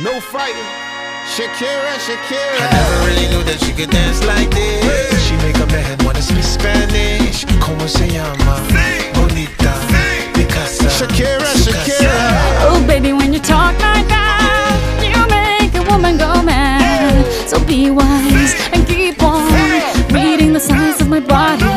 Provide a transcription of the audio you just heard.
No fighting. Shakira, Shakira. I never really knew that she could dance like this. She make a man wanna speak Spanish. Como se llama? Bonita. Picasa. Shakira, Shakira. Oh, baby, when you talk like that, you make a woman go mad. So be wise and keep on reading the signs of my body.